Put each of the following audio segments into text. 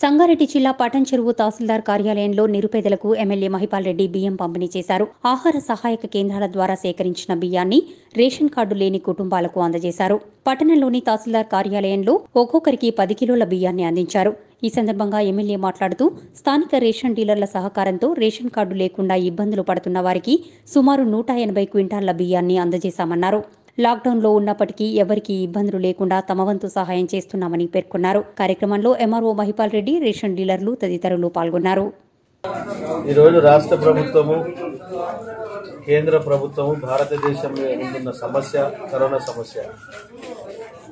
సంగారెడ్డి జిల్లా పటన్ చెరువు తహసీల్దార్ కార్యాలయంలో నిరుపేదలకు ఎమ్మెల్యే మహిపాల్ రెడ్డి బియ్యం పంపిణీ చేశారు. ఆహార సహాయక కేంద్రాల ద్వారా సేకరించిన బియ్యాన్ని రేషన్ కార్డు లేని కుటుంబాలకు అందజేశారు. పట్టణంలోని తహసీల్దార్ కార్యాలయంలో ఒక్కొక్కరికి పది కిలోల బియ్యాన్ని అందించారు. ఈ సందర్భంగా ఎమ్మెల్యే మాట్లాడుతూ స్థానిక రేషన్ డీలర్ల సహకారంతో రేషన్ కార్డు లేకుండా ఇబ్బందులు పడుతున్న వారికి సుమారు నూట ఎనభై క్వింటాళ్ళ బియ్యాన్ని అందజేశామన్నారు. లాక్డౌన్లో ఉన్నప్పటికీ ఎవరికీ ఇబ్బందులు లేకుండా తమ వంతు సహాయం చేస్తున్నామని పేర్కొన్నారు. కార్యక్రమంలో ఎంఆర్ఓ మహిపాల్ రెడ్డి రేషన్ డీలర్లు తదితరులు పాల్గొన్నారు. ఈరోజు రాష్ట్ర ప్రభుత్వము కేంద్ర ప్రభుత్వము భారతదేశంలో ఉంటున్న సమస్య కరోనా సమస్య.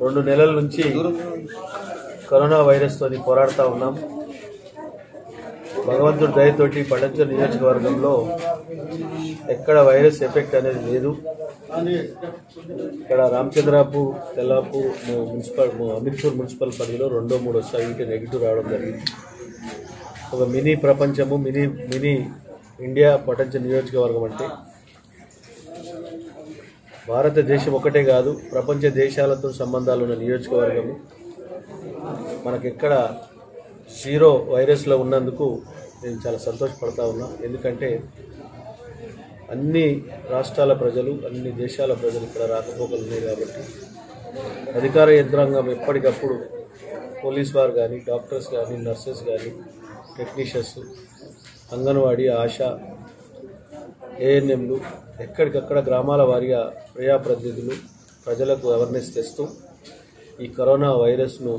రెండు నెలల నుంచి కరోనా వైరస్తో పోరాడుతూ ఉన్నాం. భగవంతుడి దయతోటి పడంచ నియోజకవర్గంలో ఎక్కడ వైరస్ ఎఫెక్ట్ అనేది లేదు. ఇక్కడ రామచంద్రాపు తెల్లాపు మున్సిపల్ అమీర్పూర్ మున్సిపల్ పరిధిలో రెండో మూడో స్థాయికి నెగిటివ్ రావడం జరిగింది. ఒక మినీ ప్రపంచము మినీ మినీ ఇండియా పటంచ నియోజకవర్గం అంటే భారతదేశం ఒకటే కాదు ప్రపంచ దేశాలతో సంబంధాలు ఉన్న నియోజకవర్గము. మనకిక్కడ జీరో వైరస్లో ఉన్నందుకు నేను చాలా సంతోషపడతా ఉన్నా. ఎందుకంటే అన్ని రాష్ట్రాల ప్రజలు అన్ని దేశాల ప్రజలు ఇక్కడ రాకపోకలు ఉన్నాయి కాబట్టి అధికార యంత్రాంగం ఎప్పటికప్పుడు పోలీస్ వారు కానీ డాక్టర్స్ కానీ నర్సెస్ కానీ టెక్నీషియన్స్ అంగన్వాడీ ఆశా ఏఎన్ఎంలు ఎక్కడికక్కడ గ్రామాల వారీగా ప్రజాప్రతినిధులు ప్రజలకు అవేర్నెస్ తెస్తూ ఈ కరోనా వైరస్ను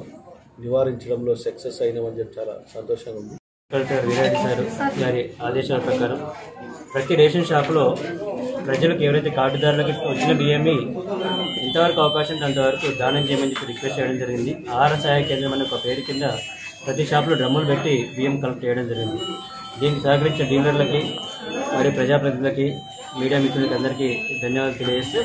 నివారించడంలో సక్సెస్ అయినామని చెప్పి చాలా సంతోషంగా ఉంది. కలెక్టర్ వీరారెడ్డి సార్ గారి ఆదేశాల ప్రకారం ప్రతి రేషన్ షాప్లో ప్రజలకు ఎవరైతే కార్డుదారులకి వచ్చిన బియ్యమి ఎంతవరకు అవకాశం అంతవరకు దానం చేయమని చెప్పి రిక్వెస్ట్ చేయడం జరిగింది. ఆహార సహాయ కేంద్రం అనే ఒక పేరు కింద ప్రతి షాప్లో డ్రమ్ములు పెట్టి బియ్యం కలెక్ట్ చేయడం జరిగింది. దీనికి సహకరించిన డీలర్లకి మరియు ప్రజాప్రతినిధులకి మీడియా మిత్రులకి అందరికీ ధన్యవాదాలు తెలియజేస్తూ